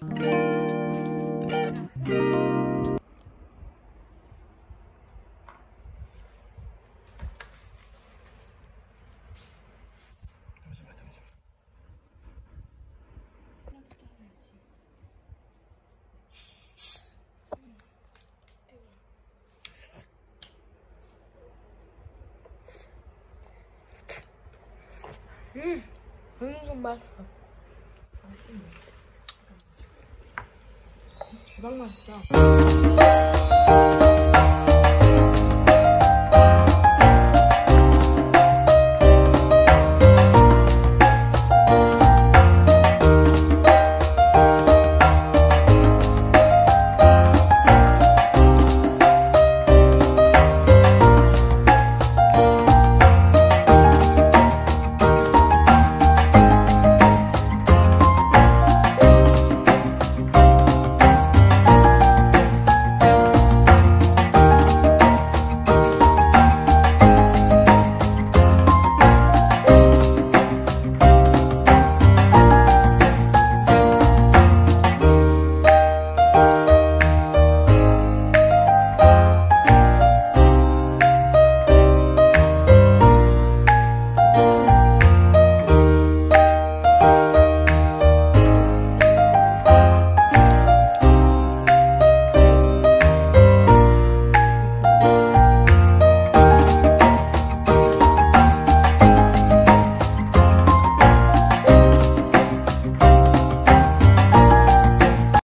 음, 완전 맛있어. 대박 맛있어.